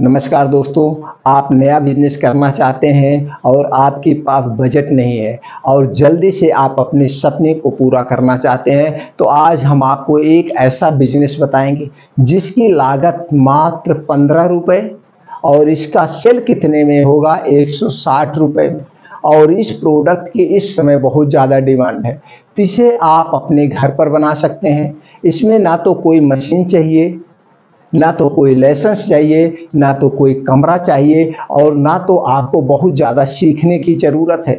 नमस्कार दोस्तों, आप नया बिज़नेस करना चाहते हैं और आपके पास बजट नहीं है और जल्दी से आप अपने सपने को पूरा करना चाहते हैं तो आज हम आपको एक ऐसा बिज़नेस बताएँगे जिसकी लागत मात्र पंद्रह रुपये और इसका सेल कितने में होगा? एक सौ साठ रुपये में और इस प्रोडक्ट की इस समय बहुत ज़्यादा डिमांड है। इसे आप अपने घर पर बना सकते हैं। इसमें ना तो कोई मशीन चाहिए ना तो कोई लाइसेंस चाहिए, ना तो कोई कमरा चाहिए और ना तो आपको बहुत ज़्यादा सीखने की ज़रूरत है।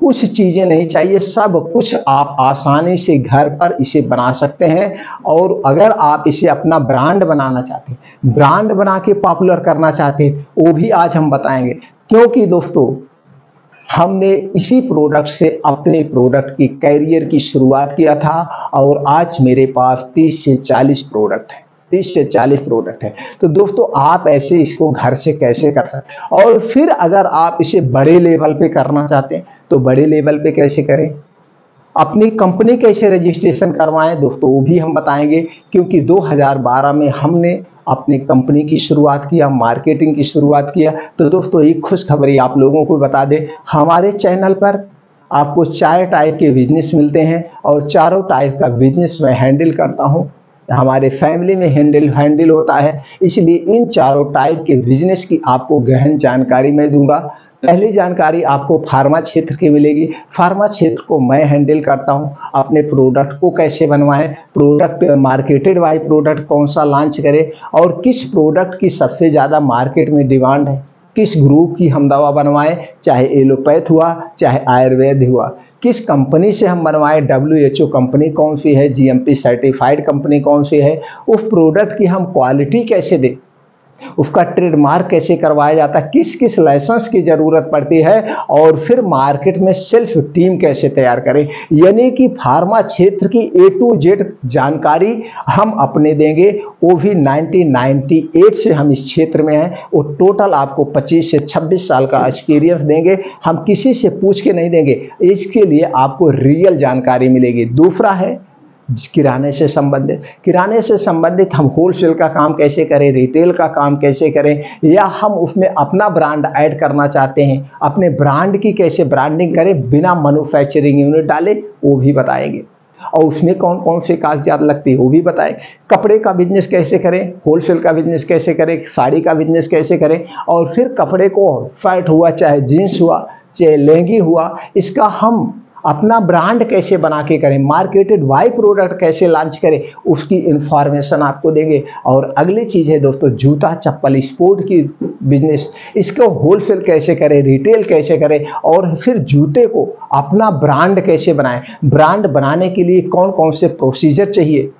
कुछ चीज़ें नहीं चाहिए, सब कुछ आप आसानी से घर पर इसे बना सकते हैं और अगर आप इसे अपना ब्रांड बनाना चाहते हैं, ब्रांड बना के पॉपुलर करना चाहते हैं, वो भी आज हम बताएँगे। क्योंकि दोस्तों, हमने इसी प्रोडक्ट से अपने प्रोडक्ट की कैरियर की शुरुआत किया था और आज मेरे पास 30 से 40 प्रोडक्ट हैं। तीस से चालीस प्रोडक्ट है। तो दोस्तों, आप ऐसे इसको घर से कैसे कर सकते हैं? और फिर अगर आप इसे बड़े लेवल पे करना चाहते हैं तो बड़े लेवल पे कैसे करें? अपनी कंपनी कैसे रजिस्ट्रेशन करवाएँ? दोस्तों, वो भी हम बताएँगे, क्योंकि 2012 में हमने अपनी कंपनी की शुरुआत किया मार्केटिंग की शुरुआत किया। तो दोस्तों, एक खुशखबरी आप लोगों को बता दें, हमारे चैनल पर आपको चार टाइप के बिज़नेस मिलते हैं, और चारों टाइप का बिज़नेस मैं हैंडल करता हूँ। हमारे फैमिली में हैंडल हैंडल होता है। इसलिए इन चारों टाइप के बिज़नेस की आपको गहन जानकारी मैं दूँगा। पहली जानकारी आपको फार्मा क्षेत्र की मिलेगी। फार्मा क्षेत्र को मैं हैंडल करता हूँ। अपने प्रोडक्ट को कैसे बनवाएँ? प्रोडक्ट मार्केटेड वाई प्रोडक्ट कौन सा लॉन्च करें? और किस प्रोडक्ट की सबसे ज़्यादा मार्केट में डिमांड है? किस ग्रुप की हम दवा बनवाएँ? चाहे एलोपैथ हुआ, चाहे आयुर्वेद हुआ। किस कंपनी से हम बनवाएँ? डब्ल्यू एच ओ कंपनी कौन सी है? G M P certified company कौन सी है? उस प्रोडक्ट की हम क्वालिटी कैसे दें? उसका ट्रेडमार्क कैसे करवाया जाता है? किस किस लाइसेंस की ज़रूरत पड़ती है? और फिर मार्केट में सेल्फ टीम कैसे तैयार करें? यानी कि फार्मा क्षेत्र की ए टू जेड जानकारी हम अपने देंगे। वो भी 1998 से हम इस क्षेत्र में हैं। वो टोटल आपको 25 से 26 साल का एक्सपीरियंस देंगे। हम किसी से पूछ के नहीं देंगे। इसके लिए आपको रियल जानकारी मिलेगी। दूसरा है किराने से संबंधित। किराने से संबंधित हम होलसेल का काम कैसे करें रिटेल का काम कैसे करें, या हम उसमें अपना ब्रांड ऐड करना चाहते हैं, अपने ब्रांड की कैसे ब्रांडिंग करें, बिना मैन्युफैक्चरिंग यूनिट डाले, वो भी बताएँगे। और उसमें कौन कौन से कागजात लगती है, वो भी बताएँ। कपड़े का बिज़नेस कैसे करें होलसेल का बिज़नेस कैसे करें, साड़ी का बिज़नेस कैसे करें, और फिर कपड़े को फैट हुआ, चाहे जीन्स हुआ, चाहे लहंगी हुआ, इसका हम अपना ब्रांड कैसे बना के करें मार्केटेड वाई प्रोडक्ट कैसे लॉन्च करें, उसकी इंफॉर्मेशन आपको देंगे। और अगली चीज़ है दोस्तों, जूता चप्पल स्पोर्ट की बिज़नेस इसको होलसेल कैसे करें रिटेल कैसे करें, और फिर जूते को अपना ब्रांड कैसे बनाएँ। ब्रांड बनाने के लिए कौन कौन से प्रोसीजर चाहिए?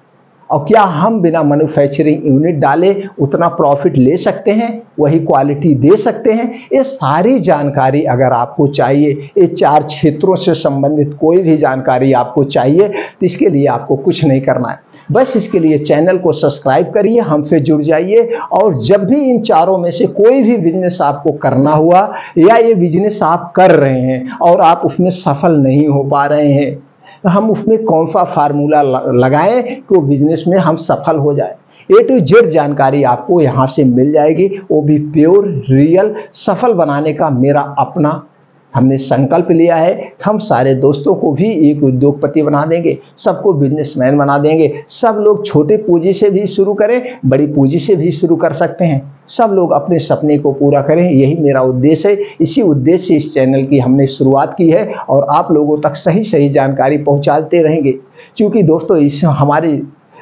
और क्या हम बिना मैन्युफैक्चरिंग यूनिट डाले उतना प्रॉफिट ले सकते हैं, वही क्वालिटी दे सकते हैं? ये सारी जानकारी अगर आपको चाहिए, ये चार क्षेत्रों से संबंधित कोई भी जानकारी आपको चाहिए तो इसके लिए आपको कुछ नहीं करना है। बस इसके लिए चैनल को सब्सक्राइब करिए हमसे जुड़ जाइए, और जब भी इन चारों में से कोई भी बिज़नेस आपको करना हुआ, या ये बिज़नेस आप कर रहे हैं, और आप उसमें सफल नहीं हो पा रहे हैं हम उसमें कौन सा फार्मूला लगाएँ कि वो बिज़नेस में हम सफल हो जाए? ए टू जेड जानकारी आपको यहाँ से मिल जाएगी। वो भी प्योर रियल सफल बनाने का मेरा अपना हमने संकल्प लिया है। हम सारे दोस्तों को भी एक उद्योगपति बना देंगे, सबको बिजनेसमैन बना देंगे। सब लोग छोटे पूंजी से भी शुरू करें, बड़ी पूंजी से भी शुरू कर सकते हैं। सब लोग अपने सपने को पूरा करें, यही मेरा उद्देश्य है। इसी उद्देश्य से इस चैनल की हमने शुरुआत की है और आप लोगों तक सही सही जानकारी पहुँचाते रहेंगे। क्योंकि दोस्तों, इस हमारे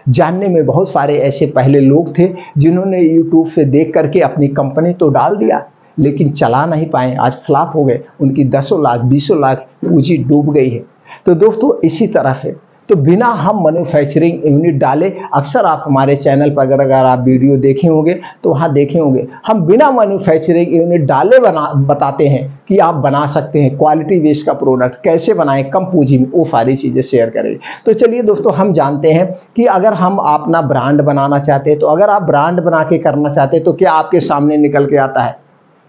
जानने में बहुत सारे ऐसे पहले लोग थे जिन्होंने यूट्यूब से देख करके अपनी कंपनी तो डाल दिया, लेकिन चला नहीं पाए। आज फ्लॉप हो गए। उनकी दसों लाख, बीसों लाख पूंजी डूब गई है। तो दोस्तों, इसी तरह है तो बिना हम मैन्युफैक्चरिंग यूनिट डाले, अक्सर आप हमारे चैनल पर अगर अगर आप वीडियो देखे होंगे तो वहाँ देखे होंगे। हम बिना मैन्युफैक्चरिंग यूनिट डाले बना, बताते हैं कि आप बना सकते हैं क्वालिटी बेस का प्रोडक्ट कैसे बनाएँ, कम पूंजी में, वो सारी चीज़ें शेयर करें। तो चलिए दोस्तों, हम जानते हैं कि अगर हम अपना ब्रांड बनाना चाहते हैं तो अगर आप ब्रांड बना के करना चाहते हैं तो क्या आपके सामने निकल के आता है?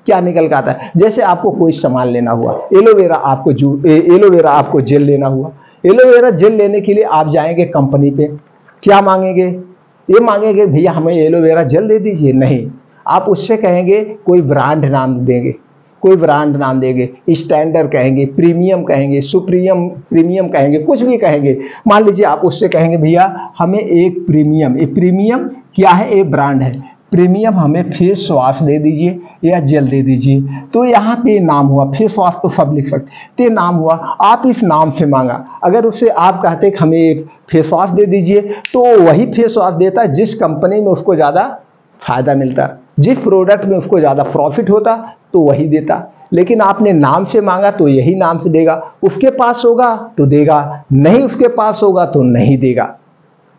क्या निकल के आता है? जैसे आपको कोई सामान लेना हुआ एलोवेरा आपको जू एलोवेरा आपको जेल लेना हुआ एलोवेरा जेल लेने के लिए आप जाएँगे कंपनी पे। क्या मांगेंगे? ये मांगेंगे, भैया, हमें एलोवेरा जेल दे दीजिए। नहीं, आप उससे कहेंगे, कोई ब्रांड नाम देंगे, कोई ब्रांड नाम देंगे। स्टैंडर्ड कहेंगे, प्रीमियम कहेंगे सुप्रीमियम प्रीमियम कहेंगे, कुछ भी कहेंगे। मान लीजिए आप उससे कहेंगे, भैया, हमें एक प्रीमियम, ये प्रीमियम क्या है? ये ब्रांड है। प्रीमियम हमें फेस वॉश दे दीजिए या जेल दे दीजिए। तो यहाँ पे नाम हुआ फेस वॉश तो सब लिख सकते। ते नाम हुआ, आप इस नाम से मांगा। अगर उससे आप कहते कि हमें एक फेस वॉश दे दीजिए तो वही फेस वॉश देता जिस कंपनी में उसको ज़्यादा फ़ायदा मिलता। जिस प्रोडक्ट में उसको ज़्यादा प्रॉफिट होता तो वही देता। लेकिन आपने नाम से मांगा तो यही नाम से देगा। उसके पास होगा तो देगा। नहीं उसके पास होगा तो नहीं देगा।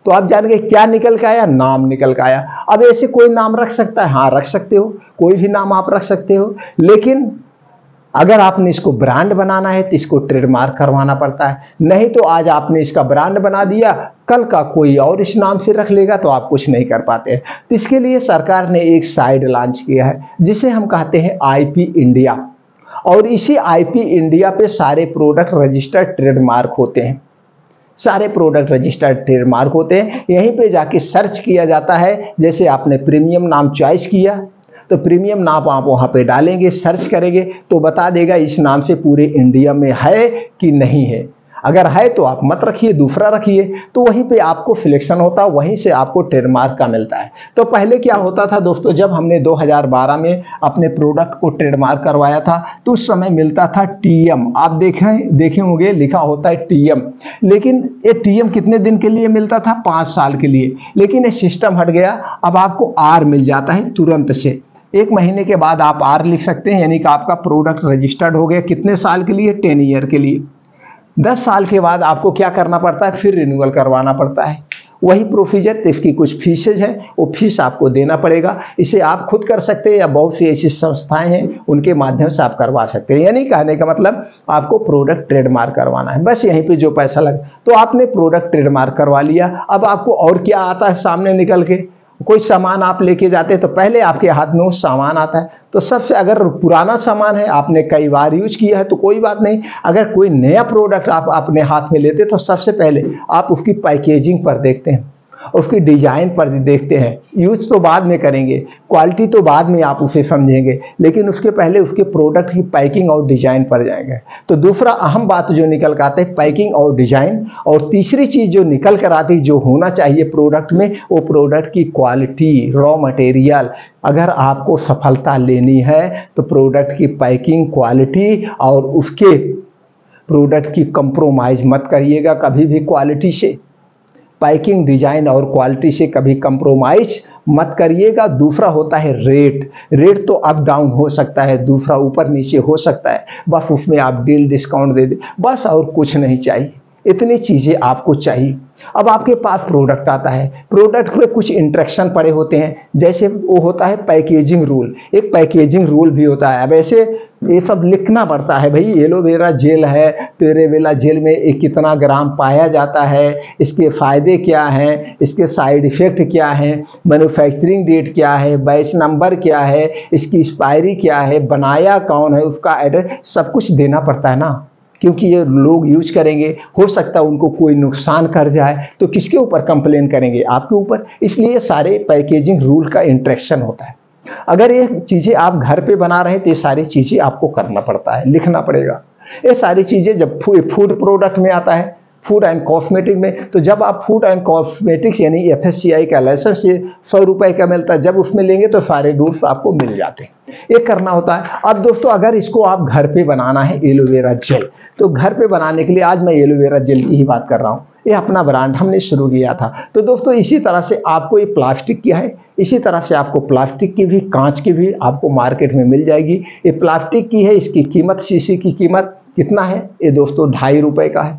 तो आप जान गए क्या निकल के आया? नाम निकल के आया। अब ऐसे कोई नाम रख सकता है? हाँ रख सकते हो। कोई भी नाम आप रख सकते हो। लेकिन अगर आपने इसको ब्रांड बनाना है तो इसको ट्रेडमार्क करवाना पड़ता है। नहीं तो आज आपने इसका ब्रांड बना दिया, कल का कोई और इस नाम से रख लेगा तो आप कुछ नहीं कर पाते। तो इसके लिए सरकार ने एक साइड लॉन्च किया है, जिसे हम कहते हैं आईपी इंडिया और इसी आईपी इंडिया पे सारे प्रोडक्ट रजिस्टर्ड ट्रेडमार्क होते हैं। सारे प्रोडक्ट रजिस्टर्ड ट्रेडमार्क होते हैं। यहीं पे जाके सर्च किया जाता है। जैसे आपने प्रीमियम नाम चॉइस किया तो प्रीमियम नाम आप वहाँ पे डालेंगे सर्च करेंगे तो बता देगा इस नाम से पूरे इंडिया में है कि नहीं है। अगर है तो आप मत रखिए, दूसरा रखिए। तो वहीं पे आपको सिलेक्शन होता, वहीं से आपको ट्रेडमार्क का मिलता है। तो पहले क्या होता था दोस्तों, जब हमने 2012 में अपने प्रोडक्ट को ट्रेडमार्क करवाया था तो उस समय मिलता था टीएम आप देखें, देखे होंगे, लिखा होता है टीएम लेकिन ये टीएम कितने दिन के लिए मिलता था? पाँच साल के लिए। लेकिन ये सिस्टम हट गया। अब आपको आर मिल जाता है तुरंत से। एक महीने के बाद आप आर लिख सकते हैं, यानी कि आपका प्रोडक्ट रजिस्टर्ड हो गया। कितने साल के लिए? टेन ईयर के लिए। दस साल के बाद आपको क्या करना पड़ता है? फिर रिन्यूअल करवाना पड़ता है। वही प्रोसीजर इसकी कुछ फीसेज हैं, वो फ़ीस आपको देना पड़ेगा। इसे आप खुद कर सकते हैं या बहुत सी ऐसी संस्थाएँ हैं, उनके माध्यम से आप करवा सकते हैं। यानी कहने का मतलब आपको प्रोडक्ट ट्रेडमार्क करवाना है। बस यहीं पे जो पैसा लगे तो आपने प्रोडक्ट ट्रेडमार्क करवा लिया। अब आपको और क्या आता है सामने निकल के? कोई सामान आप लेके जाते हैं तो पहले आपके हाथ में वो सामान आता है। तो सबसे अगर पुराना सामान है, आपने कई बार यूज़ किया है तो कोई बात नहीं। अगर कोई नया प्रोडक्ट आप अपने हाथ में लेते तो सबसे पहले आप उसकी पैकेजिंग पर देखते हैं। उसकी डिज़ाइन पर देखते हैं। यूज़ तो बाद में करेंगे क्वालिटी तो बाद में आप उसे समझेंगे, लेकिन उसके पहले उसके प्रोडक्ट की पैकिंग और डिज़ाइन पर जाएँगे। तो दूसरा अहम बात जो निकल कर आते हैं पैकिंग और डिज़ाइन और तीसरी चीज़ जो निकल कर आती जो होना चाहिए प्रोडक्ट में, वो प्रोडक्ट की क्वालिटी रॉ मटेरियल अगर आपको सफलता लेनी है तो प्रोडक्ट की पैकिंग क्वालिटी और उसके प्रोडक्ट की कंप्रोमाइज मत करिएगा, कभी भी क्वालिटी से। पैकिंग डिज़ाइन और क्वालिटी से कभी कंप्रोमाइज मत करिएगा। दूसरा होता है रेट रेट तो अप डाउन हो सकता है, दूसरा ऊपर नीचे हो सकता है। बस उसमें आप डील डिस्काउंट दे दें। बस और कुछ नहीं चाहिए। इतनी चीज़ें आपको चाहिए। अब आपके पास प्रोडक्ट आता है। प्रोडक्ट में कुछ इंट्रक्शन पड़े होते हैं। जैसे वो होता है पैकेजिंग रूल एक पैकेजिंग रूल भी होता है। अब ऐसे ये सब लिखना पड़ता है, भाई एलोवेरा जेल है एलोवेरा जेल में एक कितना ग्राम पाया जाता है, इसके फ़ायदे क्या हैं, इसके साइड इफ़ेक्ट क्या हैं मैन्युफैक्चरिंग डेट क्या है बैच नंबर क्या है, इसकी एक्सपायरी क्या है, बनाया कौन है, उसका एड्रेस सब कुछ देना पड़ता है ना? क्योंकि ये लोग यूज़ करेंगे, हो सकता है उनको कोई नुकसान कर जाए तो किसके ऊपर कंप्लेन करेंगे? आपके ऊपर। इसलिए सारे पैकेजिंग रूल का इंट्रेक्शन होता है। अगर ये चीज़ें आप घर पे बना रहे हैं तो ये सारी चीज़ें आपको करना पड़ता है, लिखना पड़ेगा। ये सारी चीज़ें जब फ़ूड प्रोडक्ट में आता है फ़ूड एंड कॉस्मेटिक में तो जब आप फ़ूड एंड कॉस्मेटिक्स यानी एफ़ एस सी आई का लाइसेंस से सौ रुपए का मिलता है, जब उसमें लेंगे तो सारे रूल्स आपको मिल जाते हैं। ये करना होता है। अब दोस्तों, अगर इसको आप घर पे बनाना है एलोवेरा जेल तो घर पे बनाने के लिए आज मैं एलोवेरा जेल की ही बात कर रहा हूँ। ये अपना ब्रांड हमने शुरू किया था। तो दोस्तों, इसी तरह से आपको ये प्लास्टिक क्या है, इसी तरह से आपको प्लास्टिक की भी, कांच की भी आपको मार्केट में मिल जाएगी। ये प्लास्टिक की है, इसकी कीमत, शीशी की कीमत कितना है? ये दोस्तों, ढाई रुपए का है।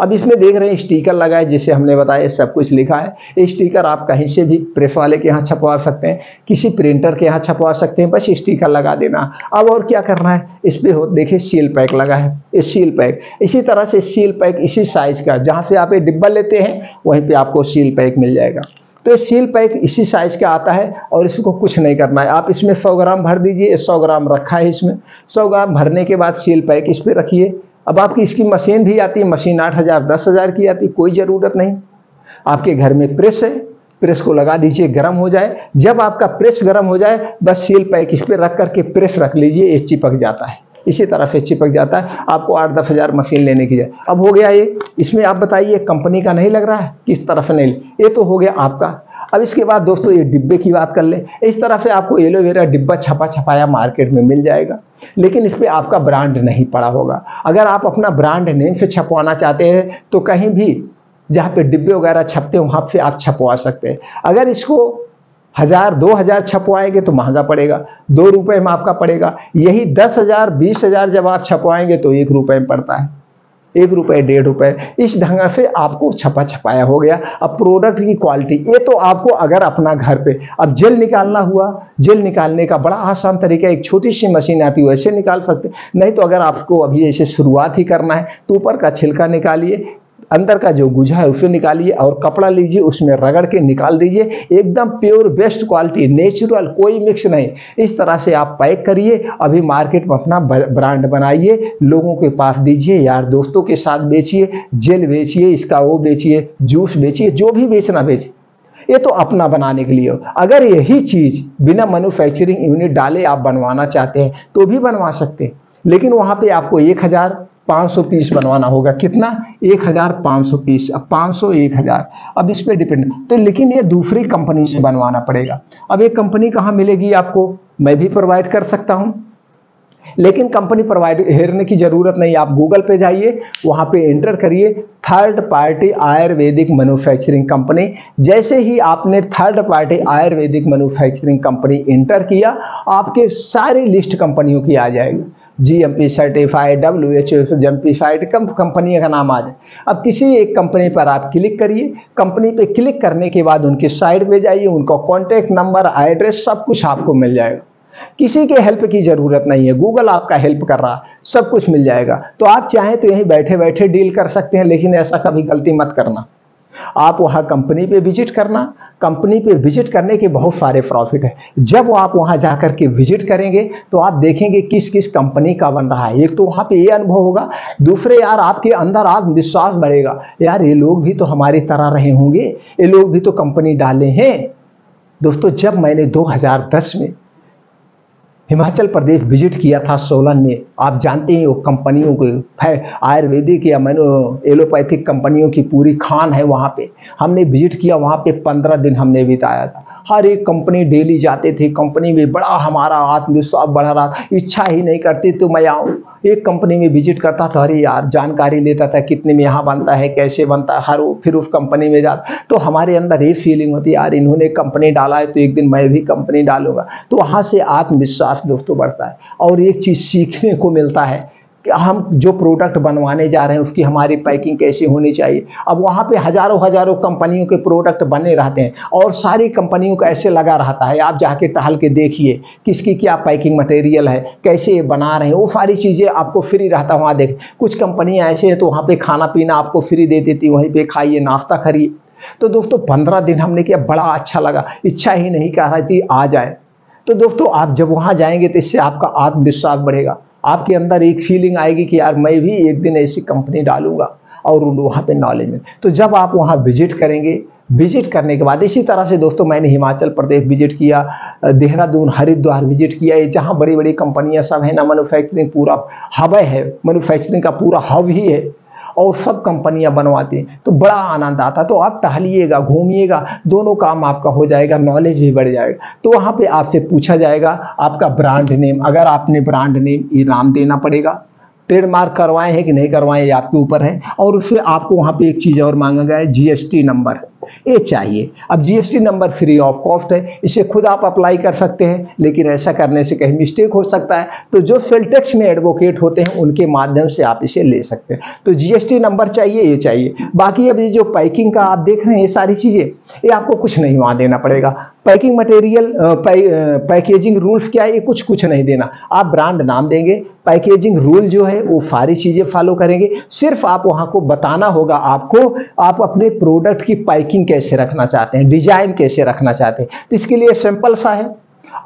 अब इसमें देख रहे हैं स्टिकर लगा है, जिसे हमने बताया सब कुछ लिखा है। स्टिकर आप कहीं से भी प्रेस वाले के यहाँ छपवा सकते हैं, किसी प्रिंटर के यहाँ छपवा सकते हैं, बस स्टिकर लगा देना। अब और क्या करना है? इस पर देखिए, सील पैक लगा है, ये सील पैक। इसी तरह से सील पैक इसी साइज़ का, जहाँ से आप ये डिब्बा लेते हैं, वहीं पर आपको सील पैक मिल जाएगा। तो ये सील पैक इसी साइज़ का आता है और इसको कुछ नहीं करना है। आप इसमें 100 ग्राम भर दीजिए 100 ग्राम रखा है इसमें। 100 ग्राम भरने के बाद सील पैक इस पर रखिए। अब आपकी इसकी मशीन भी आती है, मशीन आठ हज़ार, दस हज़ार की आती कोई ज़रूरत नहीं। आपके घर में प्रेस है, प्रेस को लगा दीजिए, गर्म हो जाए। जब आपका प्रेस गर्म हो जाए, बस सील पैक इस पर रख करके प्रेस रख लीजिए, ये चिपक जाता है। इसी तरह से चिपक जाता है, आपको आठ दस हज़ार मशीन लेने की जाए अब हो गया ये, इसमें आप बताइए, कंपनी का नहीं लग रहा है? किस तरफ़ नहीं? ये तो हो गया आपका अब इसके बाद दोस्तों ये डिब्बे की बात कर ले। इस तरह से आपको एलोवेरा डिब्बा छपा छपाया मार्केट में मिल जाएगा, लेकिन इस पर आपका ब्रांड नहीं पड़ा होगा। अगर आप अपना ब्रांड नेम से छपवाना चाहते हैं तो कहीं भी जहाँ पे डिब्बे वगैरह छपते हैं, वहाँ से आप छपवा सकते हैं। अगर इसको हज़ार, दो हज़ार छपवाएँगे तो महँगा पड़ेगा। दो रुपए में आपका पड़ेगा। यही दस हज़ार, बीस हज़ार जब आप छपवाएँगे तो एक रुपए में पड़ता है। एक रुपए, डेढ़ रुपए, इस ढंग से आपको छपा छपाया हो गया। अब प्रोडक्ट की क्वालिटी ये तो आपको अगर अपना घर पे, अब जेल निकालना हुआ, जेल निकालने का बड़ा आसान तरीका एक छोटी सी मशीन आती है, वैसे निकाल सकते नहीं तो अगर आपको अभी ऐसे शुरुआत ही करना है तो ऊपर का छिलका निकालिए अंदर का जो गुझा है उसे निकालिए और कपड़ा लीजिए, उसमें रगड़ के निकाल दीजिए। एकदम प्योर बेस्ट क्वालिटी नेचुरल कोई मिक्स नहीं। इस तरह से आप पैक करिए, अभी मार्केट में अपना ब्रांड बनाइए, लोगों के पास दीजिए, यार दोस्तों के साथ बेचिए, जेल बेचिए, इसका वो बेचिए, जूस बेचिए, जो भी बेचना बेचिए। ये तो अपना बनाने के लिए। अगर यही चीज़ बिना मैन्युफैक्चरिंग यूनिट डाले आप बनवाना चाहते हैं तो भी बनवा सकते हैं। लेकिन वहाँ पे आपको एक हज़ार 500 पीस बनवाना होगा। कितना? 1500 पीस। अब 500 1000 अब इस पर डिपेंड। तो लेकिन ये दूसरी कंपनी से बनवाना पड़ेगा। अब ये कंपनी कहाँ मिलेगी आपको? मैं भी प्रोवाइड कर सकता हूँ। लेकिन कंपनी प्रोवाइड हेरने की ज़रूरत नहीं। आप गूगल पे जाइए, वहाँ पे एंटर करिए third party Ayurvedic manufacturing company जैसे ही आपने third party Ayurvedic manufacturing company enter किया, आपके सारी लिस्ट कंपनियों की आ जाएगी। जीएमपी सर्टिफाइड डब्ल्यू एच जम्पीफाइड कम कंपनी का नाम आ जाए। अब किसी एक कंपनी पर आप क्लिक करिए। कंपनी पे क्लिक करने के बाद उनकी साइट पे जाइए, उनका कॉन्टैक्ट नंबर एड्रेस सब कुछ आपको मिल जाएगा। किसी के हेल्प की ज़रूरत नहीं है। गूगल आपका हेल्प कर रहा, सब कुछ मिल जाएगा। तो आप चाहें तो यहीं बैठे बैठे डील कर सकते हैं, लेकिन ऐसा कभी गलती मत करना। आप वहाँ कंपनी पे विज़िट करना। कंपनी पे विज़िट करने के बहुत सारे प्रॉफिट है। जब आप वहाँ जा कर के विज़िट करेंगे तो आप देखेंगे किस किस कंपनी का बन रहा है। एक तो वहाँ पे ये अनुभव होगा। दूसरे, यार, आपके अंदर आत्मविश्वास बढ़ेगा। यार, ये लोग भी तो हमारी तरह रहे होंगे। ये लोग भी तो कंपनी डाले हैं। दोस्तों, जब मैंने 2010 में हिमाचल प्रदेश विज़िट किया था सोलन में। आप जानते हैं वो कंपनियों को, है, आयुर्वेदिक या मैनो, एलोपैथिक कंपनियों की पूरी खान है वहाँ पे। हमने विज़िट किया, वहाँ पे पंद्रह दिन हमने बिताया था। हर एक कंपनी डेली जाते थे कंपनी में बड़ा हमारा आत्मविश्वास बढ़ रहा इच्छा ही नहीं करती तो मैं आऊँ। एक कंपनी में विज़िट करता था, अरे यार, जानकारी लेता था, कितने में यहाँ बनता है, कैसे बनता है, हर फिर उस कंपनी में जाता। तो हमारे अंदर ये फीलिंग होती, यार, इन्होंने कंपनी डाला है तो एक दिन मैं भी कंपनी डालूँगा। तो वहाँ से आत्मविश्वास दोस्तों बढ़ता है और एक चीज़ सीखने को मिलता है हम जो प्रोडक्ट बनवाने जा रहे हैं, उसकी हमारी पैकिंग कैसी होनी चाहिए। अब वहाँ पे हज़ारों हज़ारों कंपनियों के प्रोडक्ट बने रहते हैं और सारी कंपनियों का ऐसे लगा रहता है, आप जाके टहल के देखिए किसकी क्या पैकिंग मटेरियल है, कैसे ये बना रहे हैं, वो सारी चीज़ें आपको फ्री रहता है वहाँ देख। कुछ कंपनियाँ ऐसे हैं तो वहाँ पर खाना पीना आपको फ्री दे देती वहीं पर खाइए, नाश्ता करिए। तो दोस्तों, पंद्रह दिन हमने किया, बड़ा अच्छा लगा। इच्छा ही नहीं कर रही थी आ जाए। तो दोस्तों, आप जब वहाँ जाएँगे तो इससे आपका आत्मविश्वास बढ़ेगा। आपके अंदर एक फीलिंग आएगी कि यार मैं भी एक दिन ऐसी कंपनी डालूँगा और वहाँ पे नॉलेज में। तो जब आप वहाँ विज़िट करेंगे विज़िट करने के बाद, इसी तरह से दोस्तों मैंने हिमाचल प्रदेश विज़िट किया, देहरादून, हरिद्वार विज़िट किया, ये जहाँ बड़ी बड़ी कंपनियाँ सब है ना मैनुफैक्चरिंग पूरा हब है मैनुफैक्चरिंग का पूरा हब ही है। और सब कंपनियाँ बनवाती हैं। तो बड़ा आनंद आता तो आप टहलिएगा, घूमिएगा, दोनों काम आपका हो जाएगा नॉलेज भी बढ़ जाएगा। तो वहाँ पर आपसे पूछा जाएगा, आपका ब्रांड नेम अगर आपने ब्रांड नेम ये नाम देना पड़ेगा ट्रेडमार्क करवाए हैं कि नहीं करवाए, ये आपके ऊपर है। और उससे आपको वहाँ पे एक चीज़ और मांगा गया है जीएसटी नंबर ये चाहिए। अब GST number free of cost है, इसे खुद आप अप्लाई कर सकते हैं, लेकिन ऐसा करने से कहीं मिस्टेक हो सकता है। तो जो फिल्टेक्स में एडवोकेट होते हैं, उनके माध्यम से आप इसे ले सकते हैं। तो जीएसटी नंबर चाहिए, ये चाहिए। बाकी अब ये जो पैकिंग का आप देख रहे हैं, ये सारी चीज़ें, ये आपको कुछ नहीं वहाँ देना पड़ेगा। पैकिंग मटेरियल पैकेजिंग रूल्स क्या है? ये कुछ कुछ नहीं देना। आप ब्रांड नाम देंगे पैकेजिंग रूल जो है, वो सारी चीज़ें फॉलो करेंगे। सिर्फ़ आप वहाँ को बताना होगा आपको, आप अपने प्रोडक्ट की पैकिंग कैसे रखना चाहते हैं डिज़ाइन कैसे रखना चाहते हैं। तो इसके लिए सिंपल सा है।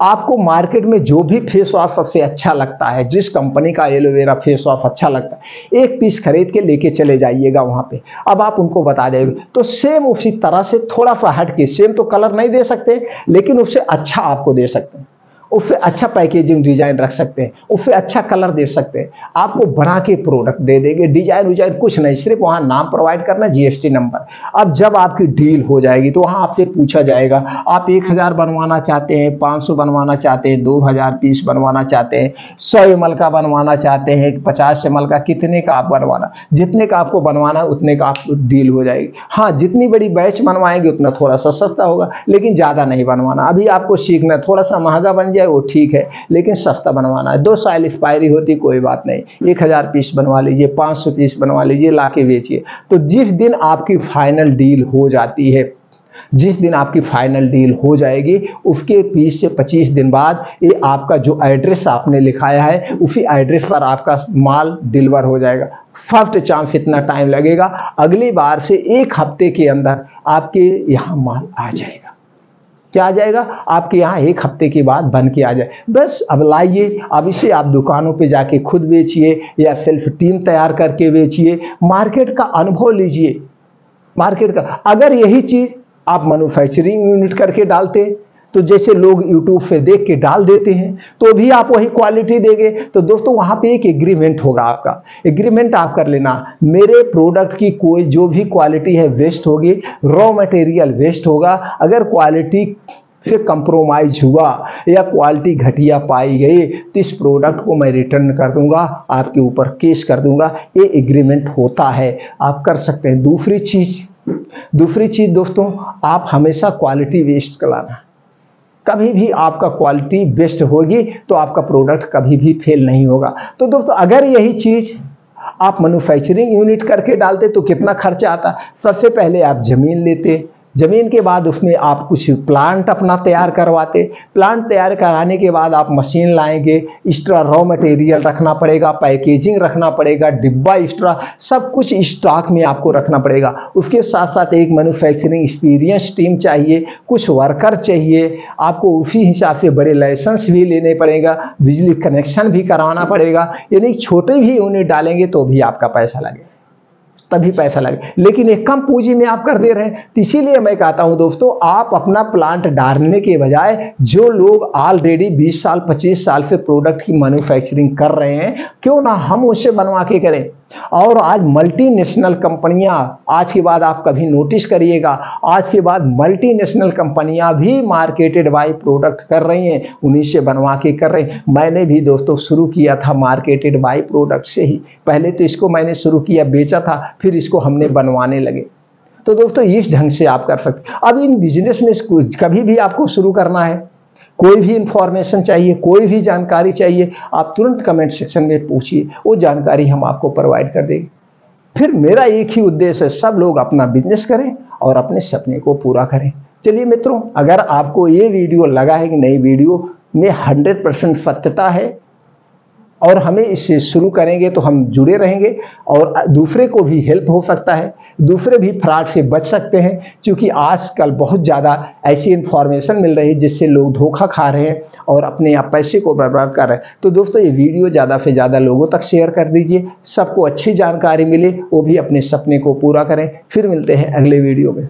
आपको मार्केट में जो भी फेस वॉश सबसे अच्छा लगता है, जिस कंपनी का एलोवेरा फेस वॉश अच्छा लगता है, एक पीस खरीद के लेके चले जाइएगा वहाँ पे। अब आप उनको बता देंगे तो सेम उसी तरह से थोड़ा सा हट के सेम तो कलर नहीं दे सकते, लेकिन उससे अच्छा आपको दे सकते हैं। उससे अच्छा पैकेजिंग डिज़ाइन रख सकते हैं, उससे अच्छा कलर दे सकते हैं। आपको बना के प्रोडक्ट दे देंगे। डिज़ाइन विजाइन कुछ नहीं, सिर्फ़ वहाँ नाम प्रोवाइड करना जीएसटी नंबर अब जब आपकी डील हो जाएगी तो वहाँ आपसे पूछा जाएगा, आप एक हज़ार बनवाना चाहते हैं, पाँच सौ बनवाना चाहते हैं, दो हज़ार पीस बनवाना चाहते हैं, सौ एम का बनवाना चाहते हैं, पचास एम का, कितने का आप बनवाना? जितने का आपको बनवाना है, उतने का आप डील हो जाएगी। हाँ जितनी बड़ी बैच बनवाएँगे, उतना थोड़ा सा सस्ता होगा, लेकिन ज़्यादा नहीं बनवाना। अभी आपको सीखना थोड़ा सा महँगा बन जाए जाए, वो ठीक है। लेकिन सस्ता बनवाना है। दो साल एक्सपायरी होती, कोई बात नहीं। एक हज़ार पीस बनवा लीजिए, पाँच सौ पीस बनवा लीजिए ला के बेचिए। तो जिस दिन आपकी फाइनल डील हो जाती है, जिस दिन आपकी फाइनल डील हो जाएगी, उसके 20 से 25 दिन बाद ये आपका जो एड्रेस आपने लिखाया है, उसी एड्रेस पर आपका माल डिलीवर हो जाएगा। फ़र्स्ट चांस इतना टाइम लगेगा। अगली बार से एक हफ़्ते के अंदर आपके यहाँ माल आ जाएगा। क्या आ जाएगा? आपके यहाँ एक हफ़्ते के बाद बन के आ जाए। बस अब लाइए, अब इसे आप दुकानों पे जाके खुद बेचिए या सेल्फ टीम तैयार करके बेचिए। मार्केट का अनुभव लीजिए। मार्केट का, अगर यही चीज़ आप मैन्युफैक्चरिंग यूनिट करके डालते तो जैसे लोग यूट्यूब से देख के डाल देते हैं तो भी आप वही क्वालिटी देंगे। तो दोस्तों, वहाँ पे एक एग्रीमेंट होगा आपका। एग्रीमेंट आप कर लेना। मेरे प्रोडक्ट की कोई जो भी क्वालिटी है वेस्ट होगी रॉ मटेरियल वेस्ट होगा। अगर क्वालिटी से कंप्रोमाइज हुआ या क्वालिटी घटिया पाई गई तो इस प्रोडक्ट को मैं रिटर्न कर दूँगा, आपके ऊपर केस कर दूँगा। ये एग्रीमेंट होता है। आप कर सकते हैं। दूसरी चीज़ दूसरी चीज़ दोस्तों, आप हमेशा क्वालिटी वेस्ट कराना कभी भी आपका क्वालिटी बेस्ट होगी तो आपका प्रोडक्ट कभी भी फेल नहीं होगा। तो दोस्तों, अगर यही चीज़ आप मैन्युफैक्चरिंग यूनिट करके डालते तो कितना खर्चा आता? सबसे पहले आप ज़मीन लेते ज़मीन के बाद उसमें आप कुछ प्लांट अपना तैयार करवाते। प्लांट तैयार कराने के बाद आप मशीन लाएँगे एक्स्ट्रा रॉ मटेरियल रखना पड़ेगा पैकेजिंग रखना पड़ेगा, डिब्बा एक्स्ट्रा सब कुछ स्टॉक में आपको रखना पड़ेगा। उसके साथ साथ एक मैन्युफैक्चरिंग एक्सपीरियंस टीम चाहिए, कुछ वर्कर चाहिए, आपको उसी हिसाब से बड़े लाइसेंस भी लेने पड़ेगा, बिजली कनेक्शन भी कराना पड़ेगा। यानी छोटे भी यूनिट डालेंगे तो भी आपका पैसा लगेगा। तभी पैसा लगे। लेकिन एक कम पूंजी में आप कर दे रहे हैं। तो इसीलिए मैं कहता हूँ, दोस्तों, आप अपना प्लांट डालने के बजाय जो लोग ऑलरेडी 20 साल 25 साल से प्रोडक्ट की मैन्युफैक्चरिंग कर रहे हैं, क्यों ना हम उससे बनवा के करें? और आज मल्टीनेशनल कंपनियाँ, आज के बाद आप कभी नोटिस करिएगा, आज के बाद मल्टीनेशनल कंपनियाँ भी मार्केटेड बाई प्रोडक्ट कर रही हैं, उन्हीं से बनवा के कर रही हैं। मैंने भी दोस्तों शुरू किया था मार्केटेड बाई प्रोडक्ट से ही। पहले तो इसको मैंने शुरू किया, बेचा था, फिर इसको हमने बनवाने लगे। तो दोस्तों, इस ढंग से आप कर सकते अब इन बिज़नेस में कभी भी आपको शुरू करना है कोई भी इंफॉर्मेशन चाहिए, कोई भी जानकारी चाहिए, आप तुरंत कमेंट सेक्शन में पूछिए, वो जानकारी हम आपको प्रोवाइड कर देंगे। फिर मेरा एक ही उद्देश्य है, सब लोग अपना बिज़नेस करें और अपने सपने को पूरा करें। चलिए मित्रों, अगर आपको ये वीडियो लगा है कि नई वीडियो में हंड्रेड परसेंट सत्यता है और हमें इससे शुरू करेंगे तो हम जुड़े रहेंगे और दूसरे को भी हेल्प हो सकता है। दूसरे भी फ्रॉड से बच सकते हैं, क्योंकि आजकल बहुत ज़्यादा ऐसी इन्फॉर्मेशन मिल रही है जिससे लोग धोखा खा रहे हैं और अपने आप पैसे को बर्बाद कर रहे हैं। तो दोस्तों, ये वीडियो ज़्यादा से ज़्यादा लोगों तक शेयर कर दीजिए। सबको अच्छी जानकारी मिले, वो भी अपने सपने को पूरा करें। फिर मिलते हैं अगले वीडियो में।